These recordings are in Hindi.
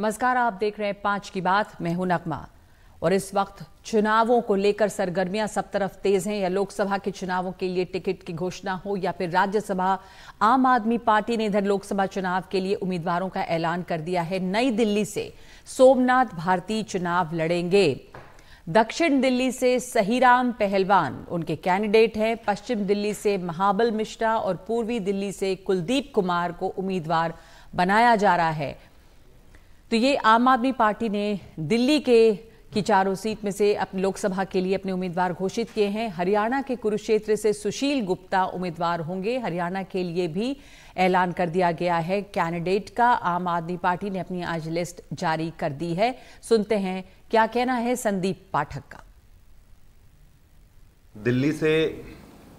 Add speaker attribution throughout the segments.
Speaker 1: नमस्कार आप देख रहे हैं पाँच की बात, मैं हूँ नकमा और इस वक्त चुनावों को लेकर सरगर्मियाँ सब तरफ़ तेज हैं, या लोकसभा के चुनावों के लिए टिकट की घोषणा हो, या फिर राज्यसभा, आम आदमी पार्टी ने इधर लोकसभा चुनाव के लिए उम्मीदवारों का ऐलान कर दिया है। नई दिल्ली से सोमनाथ भारती चुनाव लड़ेंगे। दक्षिण दिल्ली से सहीराम पहलवान, उनके कैंडिडेट हैं। पश्चिम दिल्ली से महाबल मिश्रा और पूर्वी दिल्ली से कुलदीप कुमार को उम्मीदवार बनाया जा रहा है। तो ये आम आदमी पार्टी ने दिल्ली के की चारों सीट में से अपने लोकसभा के लिए अपने उम्मीदवार घोषित किए हैं। हरियाणा के कुरुक्षेत्र से सुशील गुप्ता उम्मीदवार होंगे। हरियाणा के लिए भी ऐलान कर दिया गया है। कैंडिडेट का आम आदमी पार्टी ने अपनी आज लिस्ट जारी कर दी है। सुनते हैं क्या कहना है संदीप पाठक का।
Speaker 2: दिल्ली से,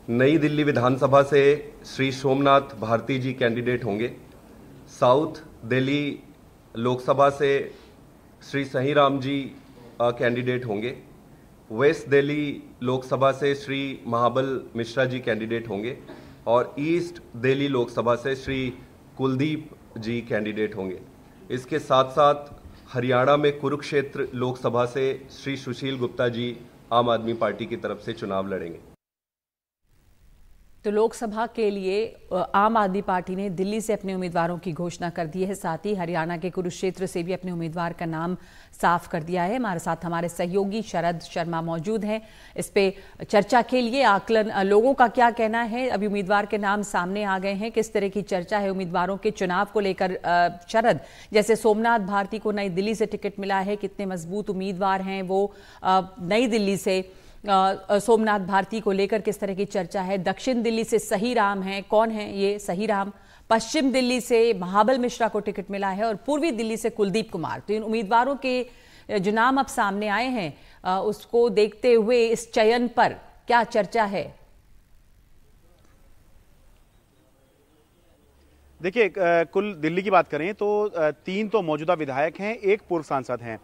Speaker 2: नई दिल्ली विधानसभा से श्री सोमनाथ भारती जी कैंडिडेट होंगे। साउथ दिल्ली लोकसभा से श्री सही राम जी कैंडिडेट होंगे। वेस्ट दिल्ली लोकसभा से श्री महाबल मिश्रा जी कैंडिडेट होंगे और ईस्ट दिल्ली लोकसभा से श्री कुलदीप जी कैंडिडेट होंगे। इसके साथ साथ हरियाणा में कुरुक्षेत्र लोकसभा से श्री सुशील गुप्ता जी आम आदमी पार्टी की तरफ़ से चुनाव लड़ेंगे।
Speaker 1: तो लोकसभा के लिए आम आदमी पार्टी ने दिल्ली से अपने उम्मीदवारों की घोषणा कर दी है। साथ ही हरियाणा के कुरुक्षेत्र से भी अपने उम्मीदवार का नाम साफ़ कर दिया है। हमारे साथ हमारे सहयोगी शरद शर्मा मौजूद हैं। इस पे चर्चा के लिए आकलन लोगों का क्या कहना है? अभी उम्मीदवार के नाम सामने आ गए हैं। किस तरह की चर्चा है उम्मीदवारों के चुनाव को लेकर? शरद, जैसे सोमनाथ भारती को नई दिल्ली से टिकट मिला है, कितने मज़बूत उम्मीदवार हैं वो नई दिल्ली से। सोमनाथ भारती को लेकर किस तरह की चर्चा है? दक्षिण दिल्ली से सही राम है। कौन है ये सही राम? पश्चिम दिल्ली से महाबल मिश्रा को टिकट मिला है और पूर्वी दिल्ली से कुलदीप कुमार। तो इन उम्मीदवारों के जो नाम अब सामने आए हैं। उसको देखते हुए इस चयन पर क्या चर्चा है?
Speaker 3: देखिए कुल दिल्ली की बात करें तो तीन तो मौजूदा विधायक हैं, एक पूर्व सांसद हैं।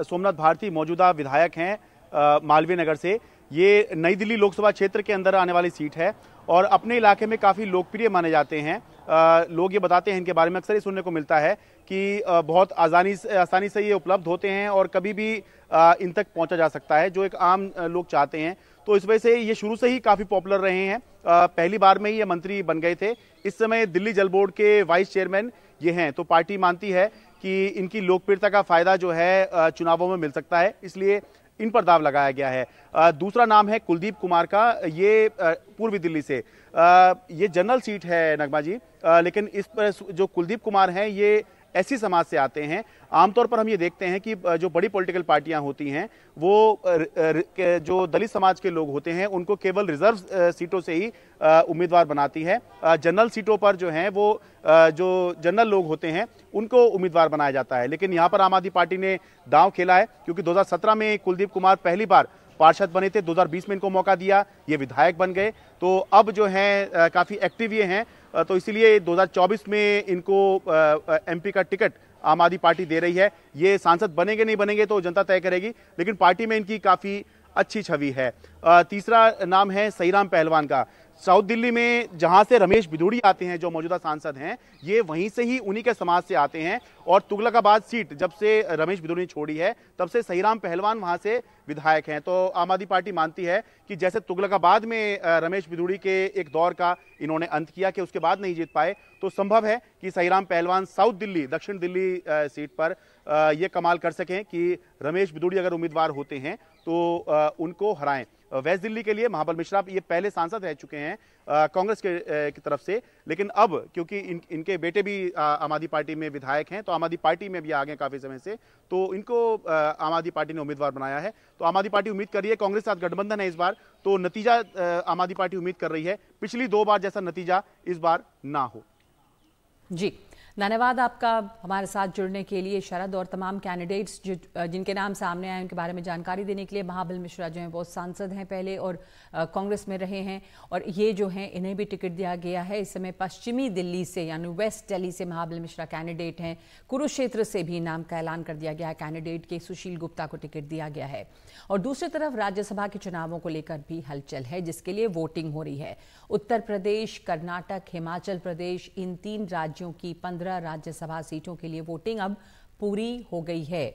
Speaker 3: सोमनाथ भारती मौजूदा विधायक हैं। मालवीय नगर से। ये नई दिल्ली लोकसभा क्षेत्र के अंदर आने वाली सीट है और अपने इलाके में काफ़ी लोकप्रिय माने जाते हैं। आ, लोग ये बताते हैं इनके बारे में अक्सर ही सुनने को मिलता है कि आ, बहुत आसानी से आसानी से ये उपलब्ध होते हैं और कभी भी आ, इन तक पहुँचा जा सकता है जो एक आम लोग चाहते हैं। तो इस वजह से ये शुरू से ही काफ़ी पॉपुलर रहे हैं। पहली बार में ही ये मंत्री बन गए थे। इस समय दिल्ली जल बोर्ड के वाइस चेयरमैन ये हैं। तो पार्टी मानती है कि इनकी लोकप्रियता का फ़ायदा जो है चुनावों में मिल सकता है। इसलिए इन पर दाव लगाया गया है। दूसरा नाम है कुलदीप कुमार का। ये पूर्वी दिल्ली से। ये जनरल सीट है नगमा जी। लेकिन इस पर जो कुलदीप कुमार हैं, ये ऐसी समाज से आते हैं। आमतौर पर हम ये देखते हैं कि जो बड़ी पॉलिटिकल पार्टियाँ होती हैं, वो जो दलित समाज के लोग होते हैं, उनको केवल रिज़र्व सीटों से ही उम्मीदवार बनाती है। जनरल सीटों पर जो हैं, वो जो जनरल लोग होते हैं, उनको उम्मीदवार बनाया जाता है। लेकिन यहाँ पर आम आदमी पार्टी ने दांव खेला है, क्योंकि 2017 में कुलदीप कुमार पहली बार पार्षद बने थे 2020 में इनको मौका दिया, ये विधायक बन गए। तो अब जो है काफ़ी एक्टिव ये हैं तो इसीलिए 2024 में इनको एमपी का टिकट आम आदमी पार्टी दे रही है। ये सांसद बनेंगे, नहीं बनेंगे तो जनता तय करेगी, लेकिन पार्टी में इनकी काफ़ी अच्छी छवि है। तीसरा नाम है सईराम पहलवान का। साउथ दिल्ली में जहाँ से रमेश बिदुड़ी आते हैं, जो मौजूदा सांसद हैं, ये वहीं से ही उन्हीं के समाज से आते हैं और तुगलकाबाद सीट जब से रमेश बिदुड़ी ने छोड़ी है, तब से सहीराम पहलवान वहाँ से विधायक हैं। तो आम आदमी पार्टी मानती है कि जैसे तुगलकाबाद में रमेश बिदुड़ी के एक दौर का इन्होंने अंत किया कि उसके बाद नहीं जीत पाए तो संभव है कि सहीराम पहलवान साउथ दिल्ली, दक्षिण दिल्ली सीट पर ये कमाल कर सकें कि रमेश बिदुड़ी अगर उम्मीदवार होते हैं तो उनको हराएँ। वेस्ट दिल्ली के लिए महाबल मिश्रा ये पहले सांसद रह चुके हैं कांग्रेस के की तरफ़ से। लेकिन अब क्योंकि इन, इनके बेटे भी आम आदमी पार्टी में विधायक हैं तो आम आदमी पार्टी में भी आ गए काफ़ी समय से तो इनको आम आदमी पार्टी ने उम्मीदवार बनाया है। तो आम आदमी पार्टी उम्मीद कर रही है कांग्रेस साथ गठबंधन है इस बार तो नतीजा आम आदमी पार्टी उम्मीद कर रही है। पिछली दो बार जैसा नतीजा इस बार ना हो।
Speaker 1: जी। धन्यवाद आपका हमारे साथ जुड़ने के लिए शरद और तमाम कैंडिडेट्स जिनके नाम सामने आए, उनके बारे में जानकारी देने के लिए महाबल मिश्रा जो हैं, वो सांसद हैं पहले और कांग्रेस में रहे हैं और ये जो हैं, इन्हें भी टिकट दिया गया है। इस समय पश्चिमी दिल्ली से यानी वेस्ट दिल्ली से महाबल मिश्रा कैंडिडेट हैं। कुरुक्षेत्र से भी नाम का ऐलान कर दिया गया है। कैंडिडेट के सुशील गुप्ता को टिकट दिया गया है। और दूसरी तरफ़ राज्यसभा के चुनावों को लेकर भी हलचल है, जिसके लिए वोटिंग हो रही है। उत्तर प्रदेश, कर्नाटक, हिमाचल प्रदेश, इन तीन राज्यों की पंद्रह राज्यसभा सीटों के लिए वोटिंग अब पूरी हो गई है।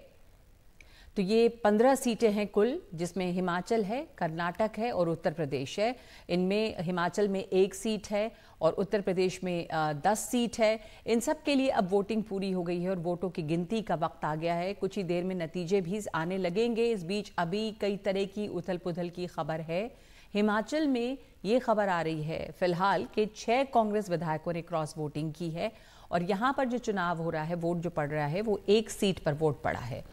Speaker 1: तो ये पंद्रह सीटें हैं कुल, जिसमें हिमाचल है, कर्नाटक है और उत्तर प्रदेश है। इनमें हिमाचल में एक सीट है और उत्तर प्रदेश में दस सीट है। इन सब के लिए अब वोटिंग पूरी हो गई है और वोटों की गिनती का वक्त आ गया है। कुछ ही देर में नतीजे भी आने लगेंगे। इस बीच अभी कई तरह की उथल पुथल की खबर है। हिमाचल में ये खबर आ रही है। फ़िलहाल कि छह कांग्रेस विधायकों ने क्रॉस वोटिंग की है। और यहाँ पर जो चुनाव हो रहा है, वोट जो पड़ रहा है, वो एक सीट पर वोट पड़ा है।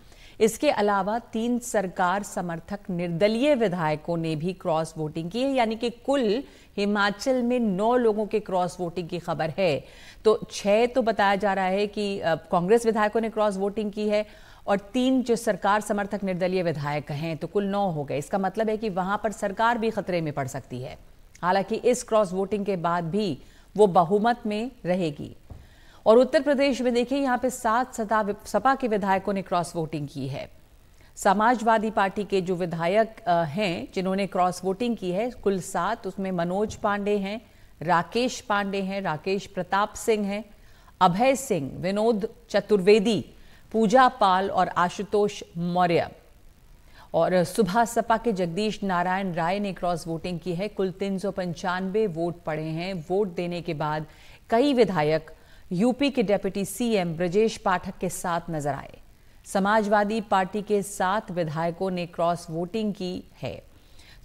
Speaker 1: इसके अलावा तीन सरकार समर्थक निर्दलीय विधायकों ने भी क्रॉस वोटिंग की है, यानी कि कुल हिमाचल में नौ लोगों के क्रॉस वोटिंग की खबर है। तो छह तो बताया जा रहा है कि कांग्रेस विधायकों ने क्रॉस वोटिंग की है और तीन जो सरकार समर्थक निर्दलीय विधायक हैं तो कुल नौ हो गए। इसका मतलब है कि वहाँ पर सरकार भी खतरे में पड़ सकती है। हालाँकि इस क्रॉस वोटिंग के बाद भी वो बहुमत में रहेगी। और उत्तर प्रदेश में देखिए यहाँ पे सात सता सपा के विधायकों ने क्रॉस वोटिंग की है। समाजवादी पार्टी के जो विधायक हैं, जिन्होंने क्रॉस वोटिंग की है, कुल सात, उसमें मनोज पांडे हैं, राकेश पांडे हैं, राकेश प्रताप सिंह हैं, अभय सिंह, विनोद चतुर्वेदी, पूजा पाल और आशुतोष मौर्य। और सुबह सपा के जगदीश नारायण राय ने क्रॉस वोटिंग की है। कुल तीन सौ पंचानवे वोट पड़े हैं। वोट देने के बाद कई विधायक यूपी के डेप्यूटी सीएम ब्रजेश पाठक के साथ नज़र आए। समाजवादी पार्टी के सात विधायकों ने क्रॉस वोटिंग की है।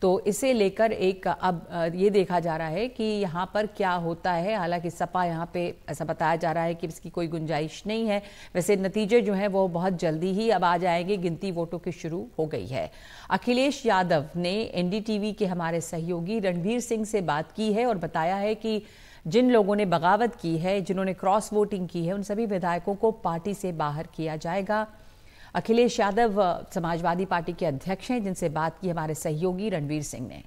Speaker 1: तो इसे लेकर एक अब ये देखा जा रहा है कि यहाँ पर क्या होता है। हालाँकि सपा यहाँ पे, ऐसा बताया जा रहा है कि इसकी कोई गुंजाइश नहीं है। वैसे नतीजे जो हैं वो बहुत जल्दी ही अब आ जाएँगे। गिनती वोटों की शुरू हो गई है। अखिलेश यादव ने एनडीटीवी के हमारे सहयोगी रणवीर सिंह से बात की है और बताया है कि जिन लोगों ने बगावत की है जिन्होंने क्रॉस वोटिंग की है उन सभी विधायकों को पार्टी से बाहर किया जाएगा। अखिलेश यादव समाजवादी पार्टी के अध्यक्ष हैं जिनसे बात की हमारे सहयोगी रणवीर सिंह ने।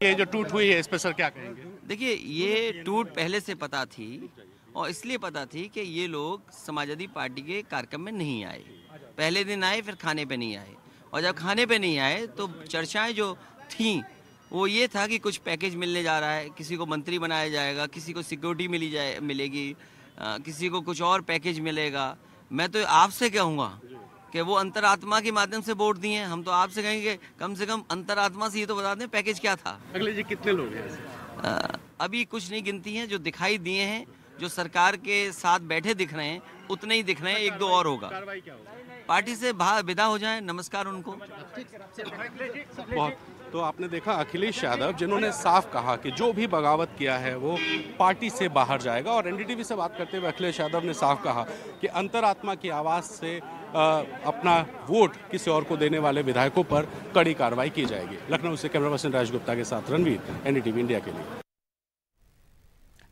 Speaker 4: ये जो टूट हुई है इस पर सर क्या कहेंगे?
Speaker 5: देखिए ये टूट पहले से पता थी और इसलिए पता थी कि ये लोग समाजवादी पार्टी के कार्यक्रम में नहीं आए। पहले दिन आए फिर खाने पे नहीं आए। और जब खाने पे नहीं आए तो चर्चाएँ जो थी वो ये था कि कुछ पैकेज मिलने जा रहा है किसी को मंत्री बनाया जाएगा किसी को सिक्योरिटी मिली जाए मिलेगी आ, किसी को कुछ और पैकेज मिलेगा। मैं तो आपसे कहूँगा कि वो अंतरात्मा के माध्यम से वोट दिए हम तो आपसे कहेंगे कम से कम अंतरात्मा से ये तो बता दें पैकेज क्या था।
Speaker 4: अगले जी कितने लोग हैं
Speaker 5: अभी कुछ नहीं गिनती हैं जो दिखाई दिए हैं जो सरकार के साथ बैठे दिख रहे हैं उतने ही दिख रहे हैं एक दो और होगा। पार्टी से विदा हो जाए नमस्कार उनको।
Speaker 4: बहुत तो आपने देखा अखिलेश यादव जिन्होंने साफ़ कहा कि जो भी बगावत किया है वो पार्टी से बाहर जाएगा। और एनडीटीवी से बात करते हुए अखिलेश यादव ने साफ़ कहा कि अंतरात्मा की आवाज़ से आ, अपना वोट किसी और को देने वाले विधायकों पर कड़ी कार्रवाई की जाएगी। लखनऊ से कैमरा पर्सन राजगुप्ता के साथ रणवीर एनडीटीवी इंडिया के लिए।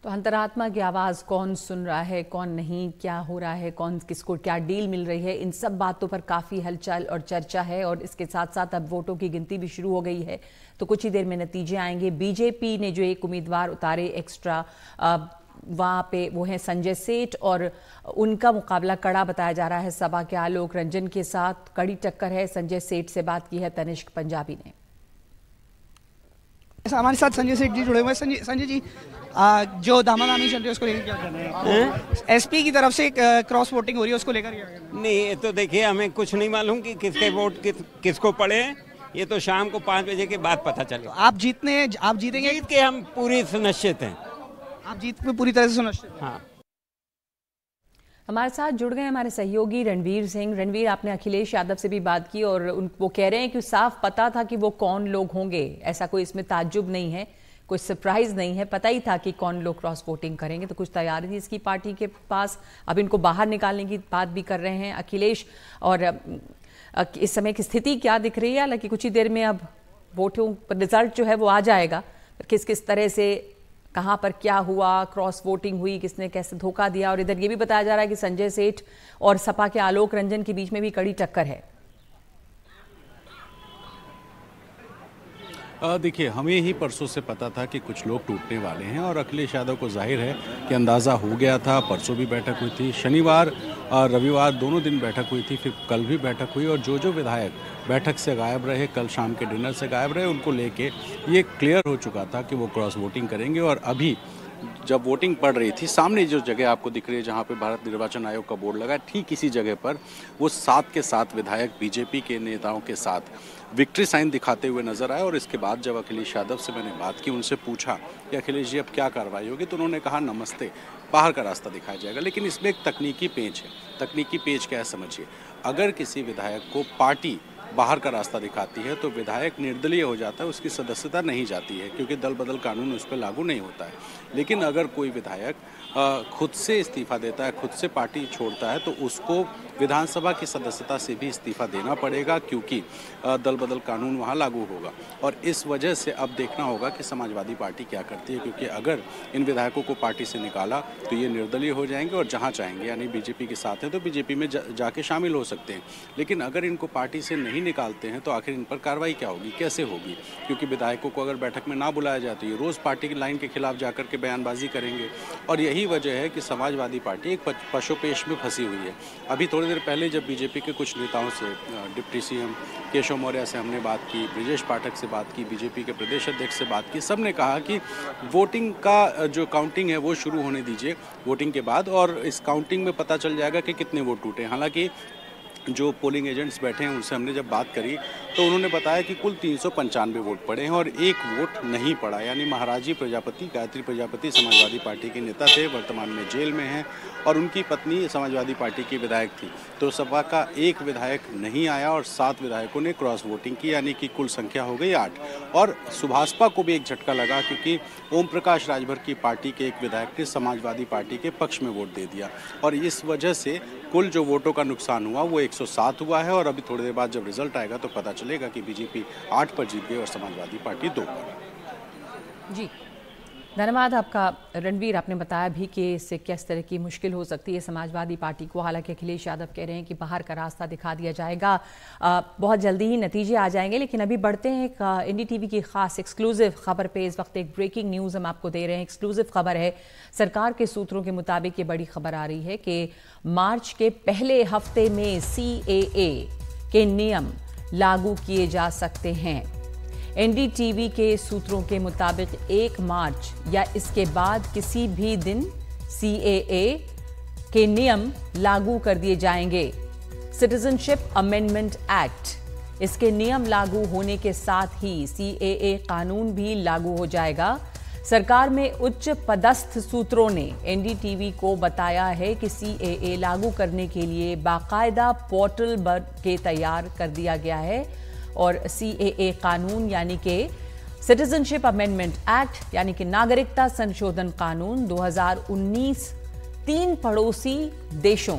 Speaker 1: तो अंतरात्मा की आवाज़ कौन सुन रहा है, कौन नहीं, क्या हो रहा है, कौन किसको क्या डील मिल रही है, इन सब बातों पर काफ़ी हलचल और चर्चा है और इसके साथ साथ अब वोटों की गिनती भी शुरू हो गई है। तो कुछ ही देर में नतीजे आएँगे। बीजेपी ने जो एक उम्मीदवार उतारे एक्स्ट्रा वहाँ पे वो हैं संजय सेठ और उनका मुकाबला कड़ा बताया जा रहा है सभा के आलोक रंजन के साथ। कड़ी टक्कर है संजय सेठ से बात की है तनिष्क पंजाबी ने।
Speaker 6: हमारे साथ संजय सेठ जी जुड़े हुए संजय संजय जी जो दामादामी चल रही है उसको लेकर क्या करना है? एसपी की तरफ़ से क्रॉस वोटिंग हो रही है उसको लेकर
Speaker 7: नहीं ये तो देखिए हमें कुछ नहीं मालूम कि किसके वोट किस, किसको पड़े ये तो शाम को पाँच बजे के बाद पता चले। तो
Speaker 6: आप जीतने आप जीतेंगे?
Speaker 7: जीत के हम पूरी सुनिश्चित हैं।
Speaker 6: आप जीत में पूरी तरह से सुनिश्चित
Speaker 7: हाँ।
Speaker 1: हमारे साथ जुड़ गए हमारे सहयोगी रणवीर सिंह। रणवीर आपने अखिलेश यादव से भी बात की और उन वो कह रहे हैं कि साफ़ पता था कि वो कौन लोग होंगे। ऐसा कोई इसमें ताज्जुब नहीं है। कोई सरप्राइज़ नहीं है। पता ही था कि कौन लोग क्रॉस वोटिंग करेंगे तो कुछ तैयारी थी इसकी पार्टी के पास। अब इनको बाहर निकालने की बात भी कर रहे हैं अखिलेश। और इस समय की स्थिति क्या दिख रही है? हालाँकि कुछ ही देर में अब वोटों पर रिज़ल्ट जो है वो आ जाएगा। किस किस तरह से, कहाँ पर क्या हुआ क्रॉस वोटिंग हुई, किसने कैसे धोखा दिया? और इधर ये भी बताया जा रहा है कि संजय सेठ और सपा के आलोक रंजन के बीच में भी कड़ी टक्कर है।
Speaker 4: देखिए, हमें ही परसों से पता था कि कुछ लोग टूटने वाले हैं और अखिलेश यादव को ज़ाहिर है कि अंदाज़ा हो गया था, परसों भी बैठक हुई थी, शनिवार और रविवार दोनों दिन बैठक हुई थी, फिर कल भी बैठक हुई और जो जो विधायक बैठक से गायब रहे, कल शाम के डिनर से गायब रहे, उनको लेके ये क्लियर हो चुका था कि वो क्रॉस वोटिंग करेंगे और अभी जब वोटिंग पड़ रही थी, सामने जो जगह आपको दिख रही है जहाँ पे भारत निर्वाचन आयोग का बोर्ड लगा ठीक इसी जगह पर वो सात के सात विधायक, बीजेपी के नेताओं के साथ विक्ट्री साइन दिखाते हुए नज़र आए और इसके बाद जब अखिलेश यादव से मैंने बात की, उनसे पूछा कि अखिलेश जी, अब क्या कार्रवाई होगी? तो उन्होंने कहा, नमस्ते, बाहर का रास्ता दिखाया जाएगा, लेकिन इसमें एक तकनीकी पेच है। तकनीकी पेच क्या है, समझिए। अगर किसी विधायक को पार्टी बाहर का रास्ता दिखाती है तो विधायक निर्दलीय हो जाता है, उसकी सदस्यता नहीं जाती है, क्योंकि दल बदल कानून उस पर लागू नहीं होता है। लेकिन अगर कोई विधायक खुद से इस्तीफा देता है, खुद से पार्टी छोड़ता है तो उसको विधानसभा की सदस्यता से भी इस्तीफा देना पड़ेगा क्योंकि दल बदल कानून वहाँ लागू होगा। और इस वजह से अब देखना होगा कि समाजवादी पार्टी क्या करती है, क्योंकि अगर इन विधायकों को पार्टी से निकाला तो ये निर्दलीय हो जाएँगे और जहाँ चाहेंगे, यानी बीजेपी के साथ हैं तो बीजेपी में जाके शामिल हो सकते हैं। लेकिन अगर इनको पार्टी से नहीं निकालते हैं तो आखिर इन पर कार्रवाई क्या होगी, कैसे होगी? क्योंकि विधायकों को अगर बैठक में ना बुलाया जाए तो ये रोज़ पार्टी की लाइन के खिलाफ जाकर के बयानबाजी करेंगे। और यही वजह है कि समाजवादी पार्टी एक पशुपेश में फंसी हुई है। अभी थोड़ी देर पहले जब बीजेपी के कुछ नेताओं से डिप्टी सीएम केशव मौर्य से हमने बात की, ब्रजेश पाठक से बात की, बीजेपी के प्रदेश अध्यक्ष से बात की सबने कहा कि वोटिंग का जो काउंटिंग है वो शुरू होने दीजिए, वोटिंग के बाद और इस काउंटिंग में पता चल जाएगा कि कितने वोट टूटे। हालाँकि जो पोलिंग एजेंट्स बैठे हैं, उनसे हमने जब बात करी तो उन्होंने बताया कि कुल तीन सौ पंचानवे वोट पड़े हैं और एक वोट नहीं पड़ा। यानी महाराजी प्रजापति, गायत्री प्रजापति समाजवादी पार्टी के नेता थे, वर्तमान में जेल में हैं और उनकी पत्नी समाजवादी पार्टी की विधायक थी। तो सपा का एक विधायक नहीं आया और सात विधायकों ने क्रॉस वोटिंग की, यानी कि कुल संख्या हो गई आठ। और सुभाषपा को भी एक झटका लगा क्योंकि ओम प्रकाश राजभर की पार्टी के एक विधायक ने समाजवादी पार्टी के पक्ष में वोट दे दिया। और इस वजह से कुल जो वोटों का नुकसान हुआ, वो 107 हुआ है और अभी थोड़ी देर बाद जब रिज़ल्ट आएगा तो पता चलेगा कि बीजेपी आठ पर जीत गई और समाजवादी पार्टी दो पर।
Speaker 1: जी। धन्यवाद आपका रणवीर आपने बताया भी कि इससे किस तरह की मुश्किल हो सकती है समाजवादी पार्टी को। हालाँकि अखिलेश यादव कह रहे हैं कि बाहर का रास्ता दिखा दिया जाएगा। आ, बहुत जल्दी ही नतीजे आ जाएँगे लेकिन अभी बढ़ते हैं एक एन टीवी की खास एक्सक्लूसिव खबर पे इस वक्त एक ब्रेकिंग न्यूज़ हम आपको दे रहे हैं। एक्सक्लूसिव खबर है सरकार के सूत्रों के मुताबिक ये बड़ी खबर आ रही है कि मार्च के पहले हफ़्ते में सी के नियम लागू किए जा सकते हैं। एनडीटीवी के सूत्रों के मुताबिक एक मार्च या इसके बाद किसी भी दिन सीएए के नियम लागू कर दिए जाएँगे। Citizenship amendment act. इसके नियम लागू होने के साथ ही सीएए कानून भी लागू हो जाएगा। सरकार में उच्च पदस्थ सूत्रों ने एनडीटीवी को बताया है कि सीएए लागू करने के लिए बाकायदा पोर्टल के तैयार कर दिया गया है। और सी कानून, यानी कि सिटीजनशिप अमेंडमेंट एक्ट यानी कि नागरिकता संशोधन कानून 2019 तीन पड़ोसी देशों,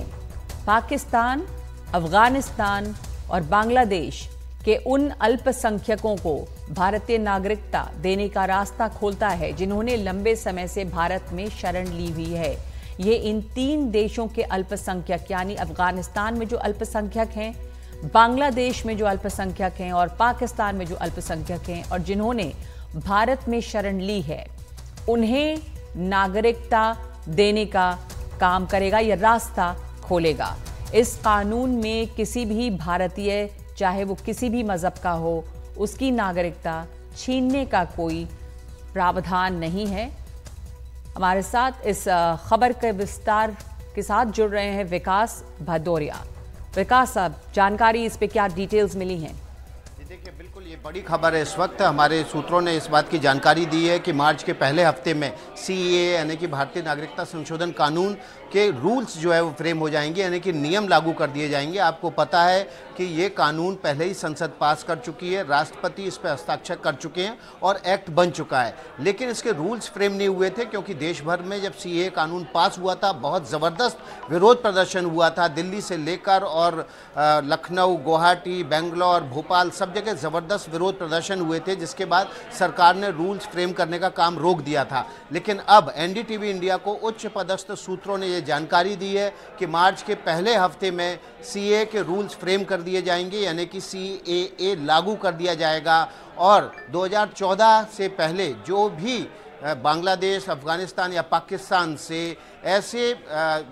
Speaker 1: पाकिस्तान, अफ़गानिस्तान और बांग्लादेश के उन अल्पसंख्यकों को भारतीय नागरिकता देने का रास्ता खोलता है, जिन्होंने लंबे समय से भारत में शरण ली हुई है। ये इन तीन देशों के अल्पसंख्यक, यानी अफ़गानिस्तान में जो अल्पसंख्यक हैं बांग्लादेश में जो अल्पसंख्यक हैं और पाकिस्तान में जो अल्पसंख्यक हैं और जिन्होंने भारत में शरण ली है, उन्हें नागरिकता देने का काम करेगा या रास्ता खोलेगा। इस कानून में किसी भी भारतीय, चाहे वो किसी भी मज़हब का हो, उसकी नागरिकता छीनने का कोई प्रावधान नहीं है। हमारे साथ इस खबर के विस्तार के साथ जुड़ रहे हैं विकास भदौरिया। विकास साहब, जानकारी इस पे क्या डिटेल्स मिली हैं?
Speaker 8: देखिए, बिल्कुल ये बड़ी खबर है इस वक्त। हमारे सूत्रों ने इस बात की जानकारी दी है कि मार्च के पहले हफ़्ते में सी यानी कि भारतीय नागरिकता संशोधन कानून के रूल्स जो है वो फ्रेम हो जाएँगे, यानी कि नियम लागू कर दिए जाएँगे। आपको पता है कि ये कानून पहले ही संसद पास कर चुकी है, राष्ट्रपति इस पर हस्ताक्षर कर चुके हैं और एक्ट बन चुका है। लेकिन इसके रूल्स फ्रेम नहीं हुए थे, क्योंकि देश भर में जब सीए कानून पास हुआ था, बहुत ज़बरदस्त विरोध प्रदर्शन हुआ था। दिल्ली से लेकर और लखनऊ, गुवाहाटी, बेंगलोर, भोपाल, सब जगह ज़बरदस्त विरोध प्रदर्शन हुए थे, जिसके बाद सरकार ने रूल्स फ्रेम करने का काम रोक दिया था। लेकिन अब एनडीटीवी इंडिया को उच्च पदस्थ सूत्रों ने ये जानकारी दी है कि मार्च के पहले हफ़्ते में सीए के रूल्स फ्रेम कर दिए जाएँगे, यानी कि सीएए लागू कर दिया जाएगा। और 2014 से पहले जो भी बांग्लादेश, अफ़गानिस्तान या पाकिस्तान से ऐसे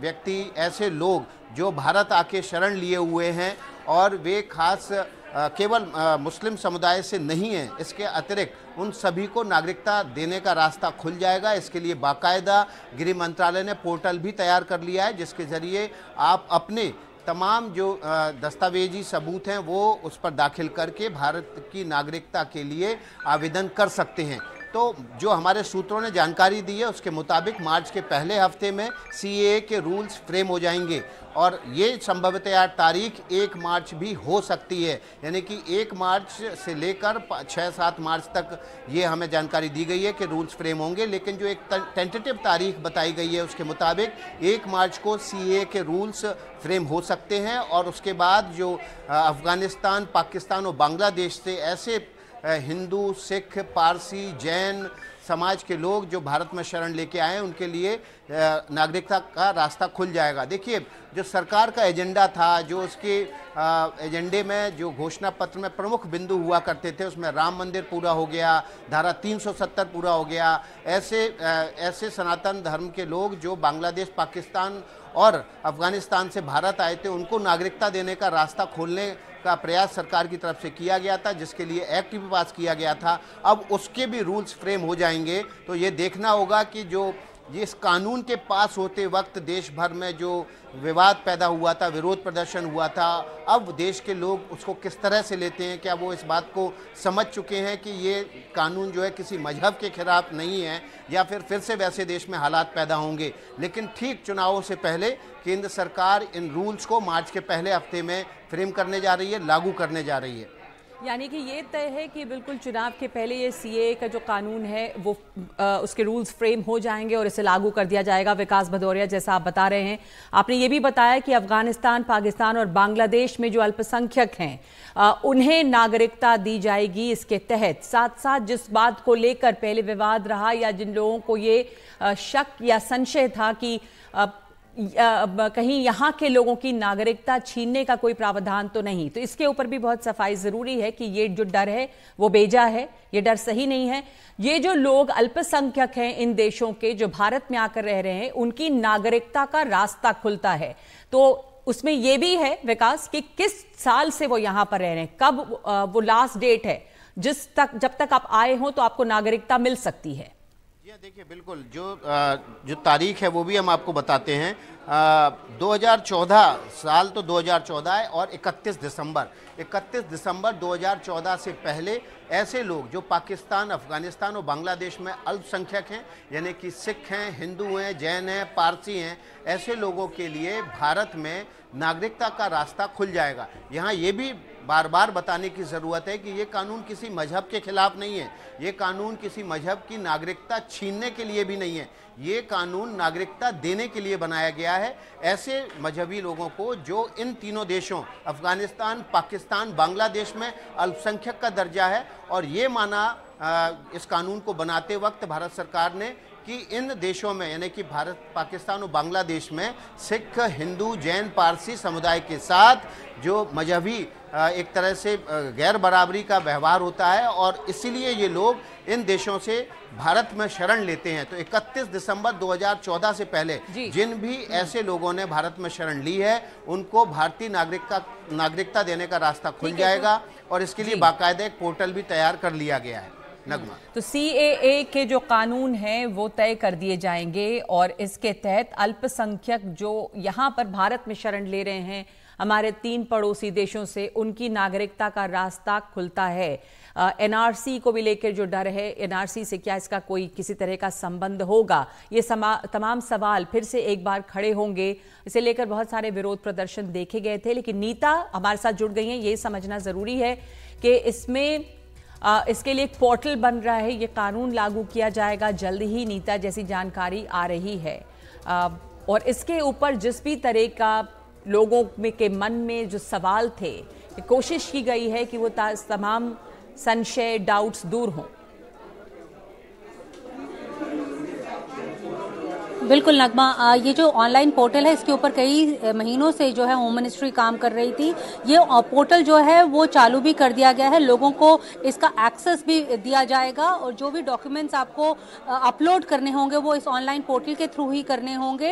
Speaker 8: व्यक्ति, ऐसे लोग जो भारत आके शरण लिए हुए हैं और वे खास केवल मुस्लिम समुदाय से नहीं है, इसके अतिरिक्त उन सभी को नागरिकता देने का रास्ता खुल जाएगा। इसके लिए बाकायदा गृह मंत्रालय ने पोर्टल भी तैयार कर लिया है, जिसके ज़रिए आप अपने तमाम जो दस्तावेजी सबूत हैं, वो उस पर दाखिल करके भारत की नागरिकता के लिए आवेदन कर सकते हैं। तो जो हमारे सूत्रों ने जानकारी दी है, उसके मुताबिक मार्च के पहले हफ़्ते में सीए के रूल्स फ्रेम हो जाएँगे और ये संभवतः तारीख एक मार्च भी हो सकती है। यानी कि एक मार्च से लेकर छः सात मार्च तक ये हमें जानकारी दी गई है कि रूल्स फ्रेम होंगे, लेकिन जो एक टेंटेटिव तारीख बताई गई है, उसके मुताबिक एक मार्च को सीए के रूल्स फ्रेम हो सकते हैं और उसके बाद जो अफ़गानिस्तान, पाकिस्तान और बांग्लादेश से ऐसे हिंदू, सिख, पारसी, जैन समाज के लोग जो भारत में शरण लेके आए उनके लिए नागरिकता का रास्ता खुल जाएगा। देखिए, जो सरकार का एजेंडा था, जो उसके एजेंडे में जो घोषणा पत्र में प्रमुख बिंदु हुआ करते थे, उसमें राम मंदिर पूरा हो गया, धारा 370 पूरा हो गया, ऐसे ऐसे सनातन धर्म के लोग जो बांग्लादेश, पाकिस्तान और अफ़गानिस्तान से भारत आए थे, उनको नागरिकता देने का रास्ता खोलने का प्रयास सरकार की तरफ़ से किया गया था, जिसके लिए एक्ट भी पास किया गया था। अब उसके भी रूल्स फ्रेम हो जाएँगे तो ये देखना होगा कि जो इस कानून के पास होते वक्त देश भर में जो विवाद पैदा हुआ था, विरोध प्रदर्शन हुआ था, अब देश के लोग उसको किस तरह से लेते हैं, क्या वो इस बात को समझ चुके हैं कि ये कानून जो है किसी मज़हब के खिलाफ नहीं है या फिर फिर से वैसे देश में हालात पैदा होंगे? लेकिन ठीक चुनावों से पहले केंद्र सरकार इन रूल्स को मार्च के पहले हफ़्ते में फ्रेम करने जा रही है, लागू करने जा रही है।
Speaker 1: यानी कि ये तय है कि बिल्कुल चुनाव के पहले ये सीए का जो कानून है वो आ, उसके रूल्स फ्रेम हो जाएँगे और इसे लागू कर दिया जाएगा। विकास भदौरिया जैसा आप बता रहे हैं। आपने ये भी बताया कि अफ़गानिस्तान पाकिस्तान और बांग्लादेश में जो अल्पसंख्यक हैं आ, उन्हें नागरिकता दी जाएगी इसके तहत। साथ साथ जिस बात को लेकर पहले विवाद रहा या जिन लोगों को ये शक या संशय था कि कहीं यहाँ के लोगों की नागरिकता छीनने का कोई प्रावधान तो नहीं। तो इसके ऊपर भी बहुत सफ़ाई ज़रूरी है कि ये जो डर है, वो बेजा है, ये डर सही नहीं है। ये जो लोग अल्पसंख्यक हैं इन देशों के, जो भारत में आकर रह रहे हैं, उनकी नागरिकता का रास्ता खुलता है। तो उसमें यह भी है विकास कि किस साल से वो यहाँ पर रह रहे हैं, कब वो लास्ट डेट है। जिस तक, जब तक आप आए हो तो आपको नागरिकता मिल सकती है।
Speaker 8: देखिए बिल्कुल जो जो तारीख है वो भी हम आपको बताते हैं। आ, 2014 साल तो 2014 है और 31 दिसंबर। 31 दिसंबर 2014 से पहले ऐसे लोग जो पाकिस्तान अफ़गानिस्तान और बांग्लादेश में अल्पसंख्यक हैं यानी कि सिख हैं हिंदू हैं जैन हैं पारसी हैं ऐसे लोगों के लिए भारत में नागरिकता का रास्ता खुल जाएगा। यहाँ ये भी बार बार बताने की ज़रूरत है कि ये कानून किसी मज़हब के खिलाफ नहीं है। ये कानून किसी मज़हब की नागरिकता छीनने के लिए भी नहीं है। ये कानून नागरिकता देने के लिए बनाया गया है। ऐसे मजहबी लोगों को जो इन तीनों देशों, अफ़गानिस्तान, पाकिस्तान, बांग्लादेश में अल्पसंख्यक का दर्जा है और ये माना इस कानून को बनाते वक्त भारत सरकार ने कि इन देशों में, यानी कि भारत, पाकिस्तान और बांग्लादेश में सिख, हिंदू, जैन, पारसी समुदाय के साथ जो मजहबी एक तरह से गैर बराबरी का व्यवहार होता है और इसीलिए ये लोग इन देशों से भारत में शरण लेते हैं। तो 31 दिसंबर 2014 से पहले जिन भी ऐसे लोगों ने भारत में शरण ली है उनको भारतीय नागरिकता नागरिकता देने का रास्ता खुल तो जाएगा और इसके लिए बाकायदा एक पोर्टल भी तैयार कर लिया गया है नगमा।
Speaker 1: तो सी ए के जो कानून हैं वो तय कर दिए जाएँगे और इसके तहत अल्पसंख्यक जो यहाँ पर भारत में शरण ले रहे हैं हमारे तीन पड़ोसी देशों से उनकी नागरिकता का रास्ता खुलता है। एनआरसी को भी लेकर जो डर है एनआरसी से क्या इसका कोई किसी तरह का संबंध होगा? ये तमाम सवाल फिर से एक बार खड़े होंगे। इसे लेकर बहुत सारे विरोध प्रदर्शन देखे गए थे लेकिन नीता हमारे साथ जुड़ गई हैं। ये समझना ज़रूरी है कि इसमें आ, इसके लिए एक पोर्टल बन रहा है। ये कानून लागू किया जाएगा। जल्द ही नीता जैसी जानकारी आ रही है। आ, और इसके ऊपर जिस भी तरह का लोगों में के मन में जो सवाल थे, कोशिश की गई है कि वो तमाम संशय डाउट्स दूर हों।
Speaker 9: बिल्कुल नगमा ये जो ऑनलाइन पोर्टल है, इसके ऊपर कई महीनों से जो है होम मिनिस्ट्री काम कर रही थी। ये पोर्टल जो है, वो चालू भी कर दिया गया है। लोगों को इसका एक्सेस भी दिया जाएगा और जो भी डॉक्यूमेंट्स आपको अपलोड करने होंगे, वो इस ऑनलाइन पोर्टल के थ्रू ही करने होंगे।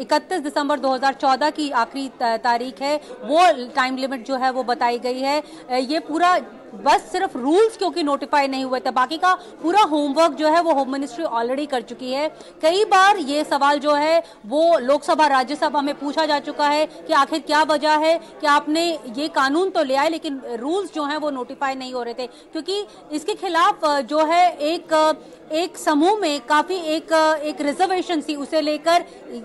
Speaker 9: इकतीस दिसंबर 2014 की आखिरी तारीख है। वो टाइम लिमिट जो है, वो बताई गई है। ये पूरा बस सिर्फ़ रूल्स क्योंकि नोटिफाई नहीं हुए थे, बाकी का पूरा होमवर्क जो है वो होम मिनिस्ट्री ऑलरेडी कर चुकी है। कई बार ये सवाल जो है वो लोकसभा, राज्यसभा में पूछा जा चुका है कि आखिर क्या वजह है कि आपने ये कानून तो ले आए लेकिन रूल्स जो है वो नोटिफाई नहीं हो रहे थे। क्योंकि इसके खिलाफ जो है एक एक समूह में काफ़ी एक एक रिजर्वेशन थी, उसे लेकर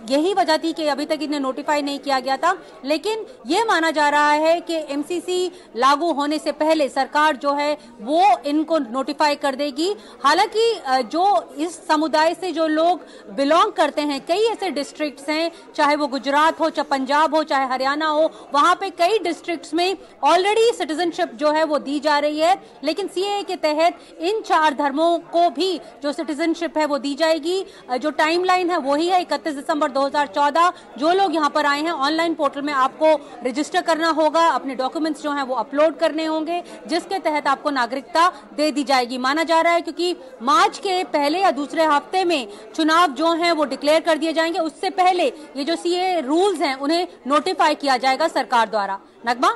Speaker 9: यही वजह थी कि अभी तक इन्हें नोटिफाई नहीं किया गया था। लेकिन यह माना जा रहा है कि एमसीसी लागू होने से पहले सरकार जो है, वो इनको नोटिफाई कर देगी। हालाँकि जो इस समुदाय से जो लोग बिलोंग करते हैं, कई ऐसे डिस्ट्रिक्ट्स हैं, चाहे वो गुजरात हो, चाहे पंजाब हो, चाहे हरियाणा हो, वहाँ पे कई डिस्ट्रिक्ट्स में ऑलरेडी सिटीजनशिप जो है वो दी जा रही है। लेकिन सीए के तहत इन चार धर्मों को भी जो सिटीजनशिप है वो दी जाएगी। जो टाइमलाइन है वही है इकतीस दिसंबर 2014 जो लोग यहाँ पर आए हैं ऑनलाइन पोर्टल में आपको रजिस्टर करना होगा, अपने डॉक्यूमेंट्स जो हैं वो अपलोड करने होंगे जिसके तहत आपको नागरिकता दे दी जाएगी। माना जा रहा है क्योंकि मार्च के पहले या दूसरे हफ़्ते में चुनाव जो है वो डिक्लेयर कर दिए जाएँगे। उससे पहले ये जो सीए रूल्स हैं, उन्हें नोटिफाई किया जाएगा सरकार द्वारा। नगमा?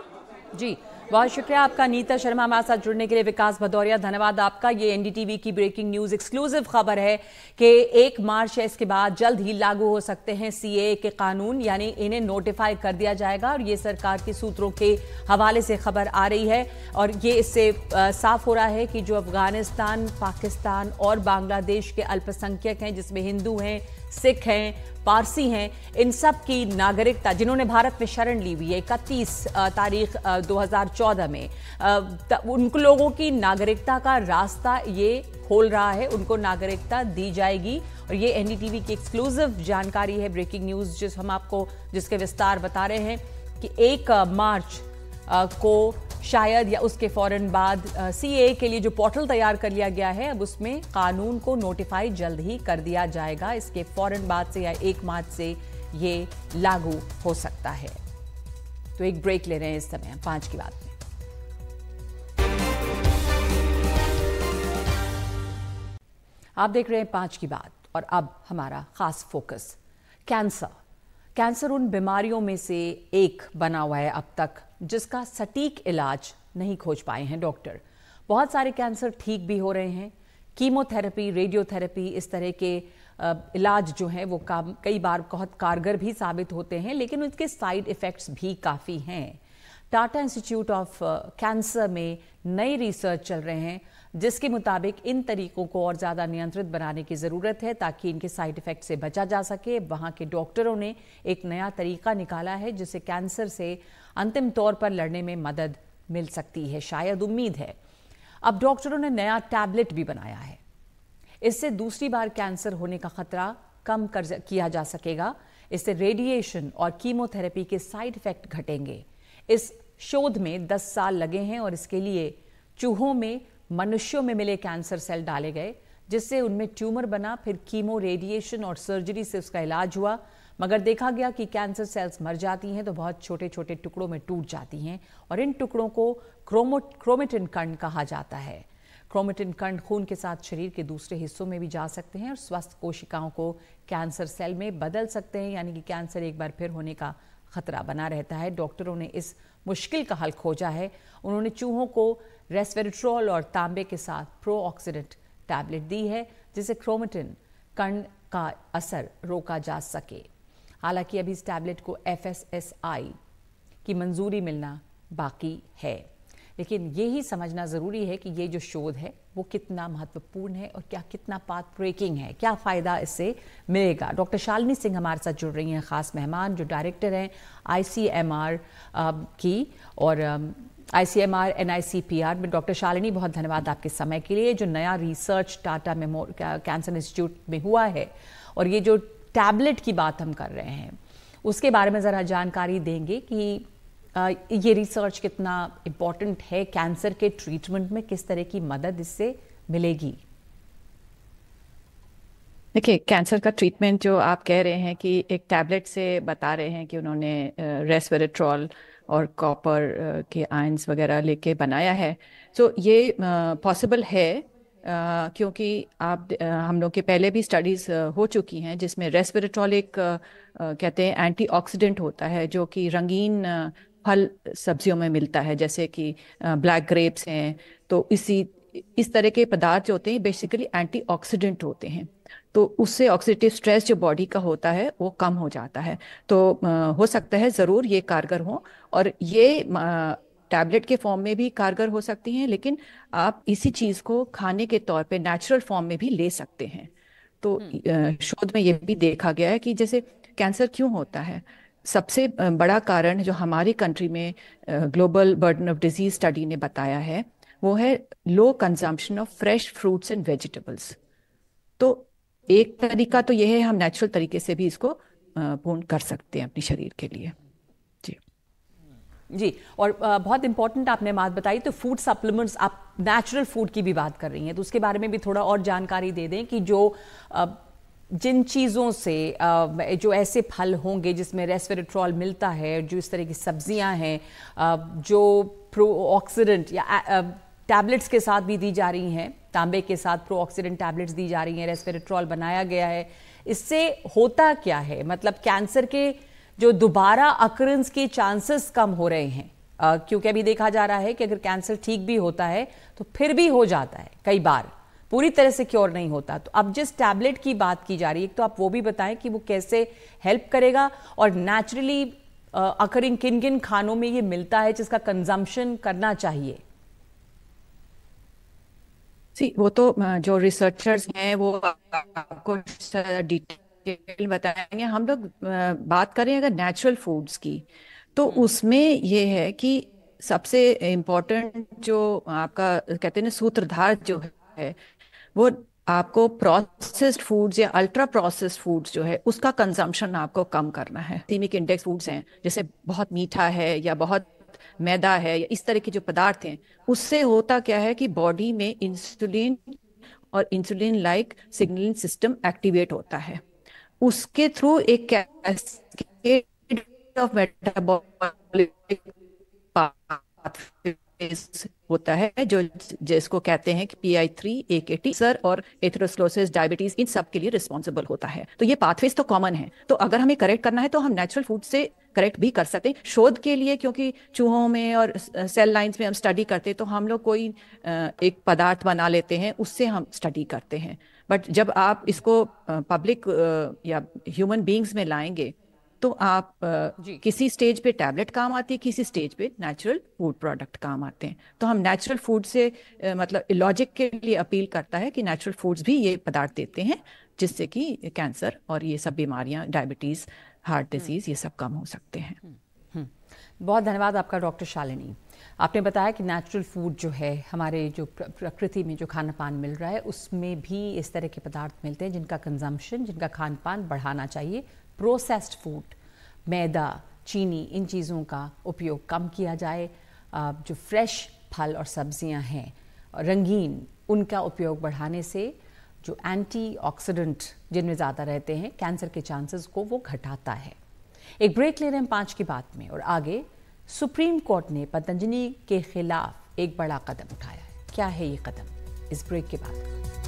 Speaker 1: जी। बहुत शुक्रिया आपका नीता शर्मा हमारे साथ जुड़ने के लिए विकास भदौरिया। धन्यवाद आपका। ये एनडीटीवी की ब्रेकिंग न्यूज़ एक्सक्लूसिव खबर है कि एक मार्च है, इसके बाद जल्द ही लागू हो सकते हैं सीए के कानून, यानी इन्हें नोटिफाई कर दिया जाएगा और ये सरकार के सूत्रों के हवाले से खबर आ रही है। और ये इससे साफ़ हो रहा है कि जो अफ़गानिस्तान, पाकिस्तान और बांग्लादेश के अल्पसंख्यक हैं, जिसमें हिंदू हैं सिख हैं, पारसी हैं, इन सब की नागरिकता, जिन्होंने भारत में शरण ली हुई है इकतीस तारीख 2014 में। उन लोगों की नागरिकता का रास्ता ये खोल रहा है, उनको नागरिकता दी जाएगी। और ये एनडीटीवी की एक्सक्लूसिव जानकारी है, ब्रेकिंग न्यूज़ जिस हम आपको, जिसके विस्तार बता रहे हैं कि एक मार्च को शायद या उसके फ़ौरन बाद सी सीए के लिए जो पोर्टल तैयार कर लिया गया है, अब उसमें कानून को नोटिफाई जल्द ही कर दिया जाएगा। इसके फ़ौरन बाद से या एक मार्च से ये लागू हो सकता है। तो एक ब्रेक ले रहे हैं इस समय पाँच की बात में। आप देख रहे हैं पाँच की बात और अब हमारा खास फोकस कैंसर कैंसर उन बीमारियों में से एक बना हुआ है अब तक, जिसका सटीक इलाज नहीं खोज पाए हैं डॉक्टर। बहुत सारे कैंसर ठीक भी हो रहे हैं। कीमोथेरेपी, रेडियोथेरेपी, इस तरह के इलाज जो हैं, वो काम, कई बार बहुत कारगर भी साबित होते हैं, लेकिन उसके साइड इफ़ेक्ट्स भी काफ़ी हैं। टाटा इंस्टीट्यूट ऑफ़ कैंसर में नई रिसर्च चल रहे हैं। जिसके मुताबिक इन तरीकों को और ज़्यादा नियंत्रित बनाने की ज़रूरत है ताकि इनके साइड इफ़ेक्ट से बचा जा सके। वहाँ के डॉक्टरों ने एक नया तरीका निकाला है जिससे कैंसर से अंतिम तौर पर लड़ने में मदद मिल सकती है, शायद उम्मीद है। अब डॉक्टरों ने नया टैबलेट भी बनाया है। इससे दूसरी बार कैंसर होने का खतरा कम कर किया जा सकेगा। इससे रेडिएशन और कीमोथेरेपी के साइड इफ़ेक्ट घटेंगे। इस शोध में 10 साल लगे हैं और इसके लिए चूहों में मनुष्यों में मिले कैंसर सेल डाले गए, जिससे उनमें ट्यूमर बना, फिर कीमो, रेडिएशन और सर्जरी से उसका इलाज हुआ। मगर देखा गया कि कैंसर सेल्स मर जाती हैं तो बहुत छोटे छोटे टुकड़ों में टूट जाती हैं और इन टुकड़ों को क्रोमो, क्रोमेटिन कण कहा जाता है। क्रोमेटिन कण खून के साथ शरीर के दूसरे हिस्सों में भी जा सकते हैं और स्वस्थ कोशिकाओं को कैंसर सेल में बदल सकते हैं, यानी कि कैंसर एक बार फिर होने का खतरा बना रहता है। डॉक्टरों ने इस मुश्किल का हल खोजा है। उन्होंने चूहों को रेस्वेरिट्रोल और तांबे के साथ प्रो ऑक्सीडेंट टैबलेट दी है, जिसे क्रोमेटिन कण का असर रोका जा सके। हालाँकि अभी इस टैबलेट को एफएसएसआई की मंजूरी मिलना बाकी है। लेकिन ये ही समझना ज़रूरी है कि ये जो शोध है, वो कितना महत्वपूर्ण है और क्या कितना पाथ ब्रेकिंग है, क्या फ़ायदा इससे मिलेगा? डॉक्टर शालिनी सिंह हमारे साथ जुड़ रही हैं, ख़ास मेहमान जो डायरेक्टर हैं आईसीएमआर की और आईसीएमआर एनआईसीपीआर में। डॉक्टर शालिनी, बहुत धन्यवाद आपके समय के लिए। जो नया research Tata memo cancer institute में हुआ है और ये जो टैबलेट की बात हम कर रहे हैं, उसके बारे में ज़रा जानकारी देंगे कि ये रिसर्च कितना इम्पोर्टेंट है? कैंसर के ट्रीटमेंट में किस तरह की मदद इससे मिलेगी?
Speaker 10: देखिए कैंसर का ट्रीटमेंट जो आप कह रहे हैं कि एक टैबलेट से बता रहे हैं कि उन्होंने रेसवेरेट्रॉल और कॉपर के आयंस वगैरह लेके बनाया है। तो ये पॉसिबल है Uh, क्योंकि आप uh, हम लोग के पहले भी स्टडीज़ uh, हो चुकी हैं जिसमें रेस्पिरेट्रॉल एक कहते हैं एंटीऑक्सीडेंट होता है जो कि रंगीन फल सब्जियों में मिलता है जैसे कि ब्लैक ग्रेप्स हैं तो इसी इस तरह के पदार्थ जो होते हैं बेसिकली एंटीऑक्सीडेंट होते हैं। तो उससे ऑक्सीडेटिव स्ट्रेस जो बॉडी का होता है वो कम हो जाता है। तो हो सकता है ज़रूर ये कारगर हो और ये टैबलेट के फॉर्म में भी कारगर हो सकती हैं लेकिन आप इसी चीज़ को खाने के तौर पे नेचुरल फॉर्म में भी ले सकते हैं। तो हम्म। शोध में ये भी देखा गया है कि जैसे कैंसर क्यों होता है? सबसे बड़ा कारण जो हमारी कंट्री में global burden of disease study ने बताया है, वो है low consumption of fresh fruits and vegetables तो एक तरीका तो यह है, हम नेचुरल तरीके से भी इसको पूर्ण कर सकते हैं अपने शरीर के लिए। जी।
Speaker 1: जी, और बहुत इंपॉर्टेंट आपने बात बताई तो फ़ूड सप्लीमेंट्स आप नेचुरल फ़ूड की भी बात कर रही हैं तो उसके बारे में भी थोड़ा और जानकारी दे दें कि जो जिन चीज़ों से जो ऐसे फल होंगे जिसमें रेस्वेरेट्रॉल मिलता है, जो इस तरह की सब्ज़ियाँ हैं जो प्रो ऑक्सीडेंट या टैबलेट्स के साथ भी दी जा रही हैं, तांबे के साथ प्रो ऑक्सीडेंट टैबलेट्स दी जा रही हैं रेस्वेरेट्रॉल बनाया गया है, इससे होता क्या है? मतलब कैंसर के जो दोबारा अक्रंस के चांसेस कम हो रहे हैं। क्योंकि अभी देखा जा रहा है कि अगर कैंसर ठीक भी होता है तो फिर भी हो जाता है, कई बार। पूरी तरह से क्योर नहीं होता। तो अब जिस टैबलेट की बात की जा रही है तो आप वो भी बताएँ कि वो कैसे हेल्प करेगा और नेचुरली अकरिंग किन किन खानों में ये मिलता है जिसका कंजम्पशन करना चाहिए।
Speaker 10: सी वो तो जो रिसर्चर्स हैं वो आपको डिटेल बताएँगे। हम लोग बात करें अगर नेचुरल फूड्स की तो हम्म। उसमें ये है कि सबसे इम्पोर्टेंट जो आपका कहते हैं ना सूत्रधार जो है वो आपको प्रोसेस्ड फूड्स या अल्ट्रा प्रोसेस्ड फूड्स जो है, उसका कंजम्पशन आपको कम करना है। सीमिक इंडेक्स फूड्स हैं, जैसे बहुत मीठा है या बहुत मैदा है या इस तरह के जो पदार्थ हैं, उससे होता क्या है कि बॉडी में इंसुलिन और insulin like signalling system activate होता है। उसके थ्रू एक कैस्केड ऑफ़ मेटाबॉलिक होता है, जो जिसको कहते हैं कि पी आई थ्री ए के टी सर और एथरोस्लोसिस डायबिटीज़ इन सब के लिए रिस्पॉन्सिबल होता है। तो ये पाथवेज तो कॉमन है। तो अगर हमें करेक्ट करना है तो हम नेचुरल फ़ूड से करेक्ट भी कर सकते हैं। शोध के लिए, क्योंकि चूहों में और सेल लाइंस में हम स्टडी करते हैं तो हम लोग कोई एक पदार्थ बना लेते हैं, उससे हम स्टडी करते हैं। बट जब आप इसको पब्लिक या ह्यूमन बींग्स में लाएँगे तो आप जी। किसी स्टेज पे टैबलेट काम आती है किसी स्टेज पे नेचुरल फ़ूड प्रोडक्ट काम आते हैं। तो हम नेचुरल फ़ूड से मतलब लॉजिक के लिए अपील करता है कि नेचुरल फूड्स भी ये पदार्थ देते हैं जिससे कि कैंसर और ये सब बीमारियाँ डायबिटीज़ हार्ट डिज़ीज़ ये सब कम हो सकते हैं। हम्म,
Speaker 1: हम्म। बहुत धन्यवाद आपका डॉक्टर शालिनी। आपने बताया कि नेचुरल फ़ूड जो है हमारे जो प्रकृति में जो खाना पान मिल रहा है उसमें भी इस तरह के पदार्थ मिलते हैं जिनका कंजम्पशन जिनका खान पान बढ़ाना चाहिए। प्रोसेस्ड फ़ूड मैदा, चीनी, इन चीज़ों का उपयोग कम किया जाए। जो फ्रेश फल और सब्ज़ियाँ हैं, रंगीन, उनका उपयोग बढ़ाने से जो एंटीऑक्सीडेंट जिनमें ज़्यादा रहते हैं कैंसर के चांसेस को वो घटाता है। एक ब्रेक ले रहे हैं पाँच की बात में, और आगे सुप्रीम कोर्ट ने पतंजलि के खिलाफ एक बड़ा कदम उठाया क्या है ये कदम? इस ब्रेक के बाद।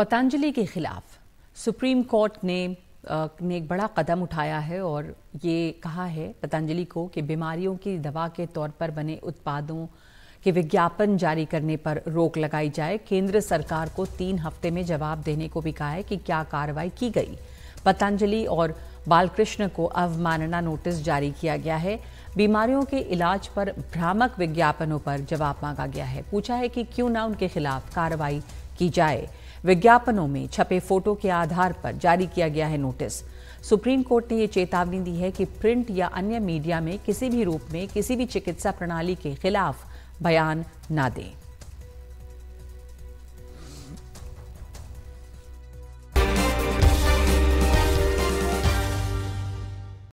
Speaker 1: पतंजलि के खिलाफ सुप्रीम कोर्ट ने ने एक बड़ा कदम उठाया है और ये कहा है पतंजलि को कि बीमारियों की दवा के तौर पर बने उत्पादों के विज्ञापन जारी करने पर रोक लगाई जाए। केंद्र सरकार को तीन हफ़्ते में जवाब देने को भी कहा है कि क्या कार्रवाई की गई। पतंजलि और बालकृष्ण को अवमानना नोटिस जारी किया गया है। बीमारियों के इलाज पर भ्रामक विज्ञापनों पर जवाब मांगा गया है। पूछा है कि क्यों ना उनके खिलाफ कार्रवाई की जाए। विज्ञापनों में छपे फ़ोटो के आधार पर जारी किया गया है नोटिस। सुप्रीम कोर्ट ने यह चेतावनी दी है कि प्रिंट या अन्य मीडिया में किसी भी रूप में किसी भी चिकित्सा प्रणाली के खिलाफ बयान ना दें।